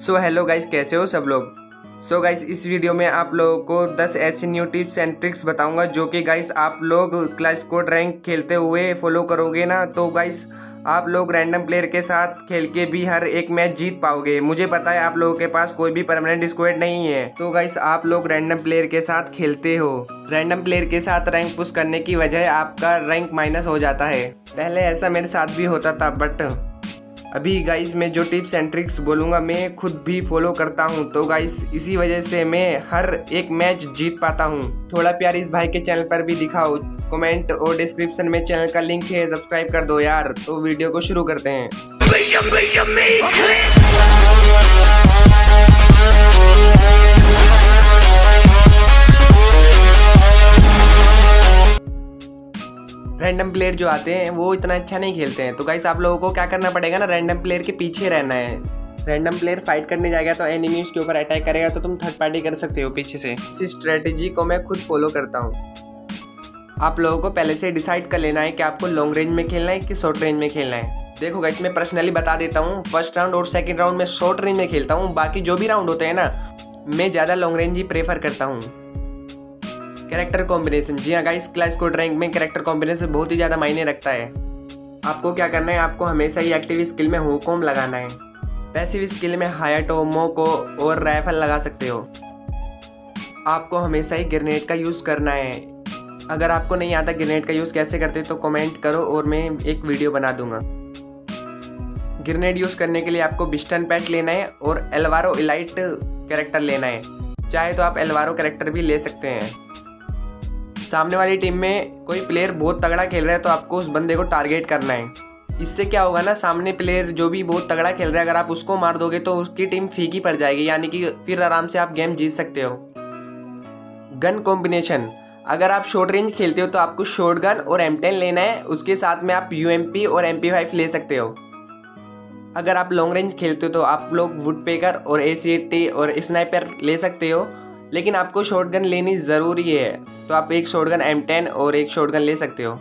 So hello guys कैसे हो सब लोग? सो so गाइस इस वीडियो में आप लोगों को 10 ऐसी न्यू टिप्स एंड ट्रिक्स बताऊँगा जो कि गाइस आप लोग क्लास कोड रैंक खेलते हुए फॉलो करोगे ना तो गाइस आप लोग रैंडम प्लेयर के साथ खेल के भी हर एक मैच जीत पाओगे। मुझे पता है आप लोगों के पास कोई भी परमानेंट स्क्वाड नहीं है। तो गाइस आप लोग रैंडम प्लेयर के साथ खेलते हो। रैंडम प्लेयर के साथ रैंक पुश करने की वजह आपका रैंक माइनस हो जाता है। पहले ऐसा मेरे साथ भी होता था बट अभी गाइस मैं जो टिप्स एंड ट्रिक्स बोलूँगा, मैं खुद भी फॉलो करता हूँ। तो गाइस इसी वजह से मैं हर एक मैच जीत पाता हूँ। थोड़ा प्यार इस भाई के चैनल पर भी दिखाओ। कमेंट और डिस्क्रिप्शन में चैनल का लिंक है सब्सक्राइब कर दो यार। तो वीडियो को शुरू करते हैं। रैंडम प्लेयर जो आते हैं, वो इतना अच्छा नहीं खेलते हैं। तो गाइस आप लोगों को क्या करना पड़ेगा ना? रैंडम प्लेयर के पीछे रहना है। रैंडम प्लेयर फाइट करने जाएगा तो एनिमी उसके ऊपर अटैक करेगा तो तुम थर्ड पार्टी कर सकते हो पीछे से। इस स्ट्रेटेजी को मैं खुद फॉलो करता हूँ। आप लोगों को पहले से डिसाइड कर लेना है कि आपको लॉन्ग रेंज में खेलना है कि शॉर्ट रेंज में खेलना है। देखो गाइस मैं पर्सनली बता देता हूँ फ़र्स्ट राउंड और सेकंड राउंड में शॉर्ट रेंज में खेलता हूँ। बाकी जो भी राउंड होते हैं ना, मैं ज़्यादा लॉन्ग रेंज ही प्रेफर करता हूँ। कैरेक्टर कॉम्बिनेशन जी हाँ गाइस क्लास कोड रैंक में कैरेक्टर कॉम्बिनेशन बहुत ही ज़्यादा मायने रखता है। आपको क्या करना है? आपको हमेशा ही एक्टिव स्किल में हुकोम लगाना है। पैसिव स्किल में हायाटो मोको और राइफल लगा सकते हो। आपको हमेशा ही ग्रेनेड का यूज़ करना है। अगर आपको नहीं आता ग्रेनेड का यूज़ कैसे करते तो कमेंट करो और मैं एक वीडियो बना दूँगा। ग्रेनेड यूज़ करने के लिए आपको बिस्टन पैट लेना है और एलवारो इलाइट कैरेक्टर लेना है। चाहे तो आप एलवारो कैरेक्टर भी ले सकते हैं। सामने वाली टीम में कोई प्लेयर बहुत तगड़ा खेल रहा है तो आपको उस बंदे को टारगेट करना है। इससे क्या होगा ना, सामने प्लेयर जो भी बहुत तगड़ा खेल रहा है, अगर आप उसको मार दोगे तो उसकी टीम फीकी पड़ जाएगी, यानी कि फिर आराम से आप गेम जीत सकते हो। गन कॉम्बिनेशन अगर आप शॉर्ट रेंज खेलते हो तो आपको शॉर्ट गन और एम टेन लेना है, उसके साथ में आप यू एम पी और एम पी फाइव ले सकते हो। अगर आप लॉन्ग रेंज खेलते हो तो आप लोग वुड पेकर और ए सी टी और स्नाइपर ले सकते हो लेकिन आपको शॉर्ट गन लेनी ज़रूरी है। तो आप एक शॉर्ट गन एम टेन और एक शॉर्ट गन ले सकते हो।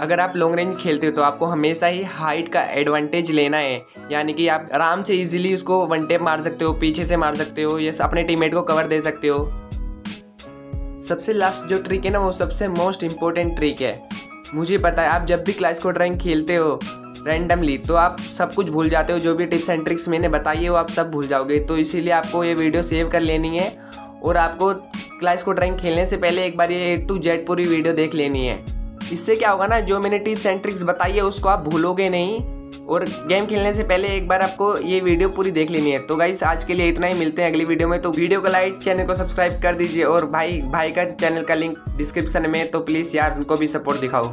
अगर आप लॉन्ग रेंज खेलते हो तो आपको हमेशा ही हाइट का एडवांटेज लेना है। यानी कि आप आराम से इजीली उसको वन टेप मार सकते हो, पीछे से मार सकते हो, या अपने टीममेट को कवर दे सकते हो। सबसे लास्ट जो ट्रिक है ना, वो सबसे मोस्ट इम्पोर्टेंट ट्रिक है। मुझे पता है, आप जब भी क्लास को रैंक खेलते हो रैंडमली तो आप सब कुछ भूल जाते हो, जो भी टिप्स एंड ट्रिक्स मैंने बताई है, वो आप सब भूल जाओगे। तो इसीलिए आपको ये वीडियो सेव कर लेनी है और आपको क्लास को ड्राइंग खेलने से पहले एक बार ये ए टू जेड पूरी वीडियो देख लेनी है। इससे क्या होगा ना, जो मैंने टिप्स एंड ट्रिक्स बताई है, उसको आप भूलोगे नहीं और गेम खेलने से पहले एक बार आपको ये वीडियो पूरी देख लेनी है। तो गाइस आज के लिए इतना ही, मिलते हैं अगली वीडियो में। तो वीडियो को लाइक चैनल को सब्सक्राइब कर दीजिए और भाई भाई का चैनल का लिंक डिस्क्रिप्शन में तो प्लीज़ यार उनको भी सपोर्ट दिखाओ।